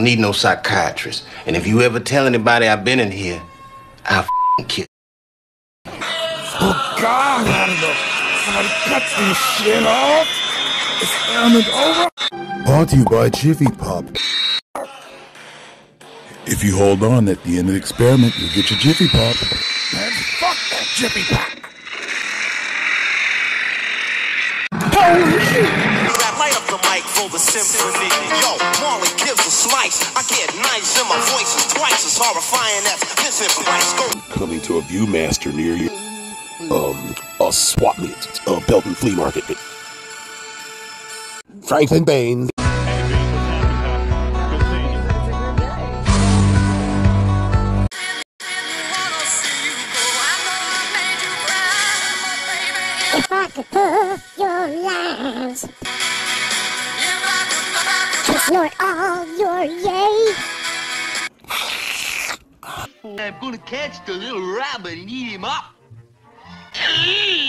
don't need no psychiatrist. And if you ever tell anybody I've been in here, I'll f***ing kill. Oh God, Hannibal! Somebody cut this shit off! Experiment over? Brought to you by Jiffy Pop. If you hold on at the end of the experiment, you'll get your Jiffy Pop. Man, fuck that Jiffy Pop! Rap light up the mic for the symphony. Yo, Marley gives a slice. I get nice and my voice is twice as horrifying as this advice. Go coming to a Viewmaster near you. Um, a swap meet, a Belton flea market. Franklin Baines. If I could puff your lines, to snort all your yay. I'm gonna catch the little rabbit and eat him up.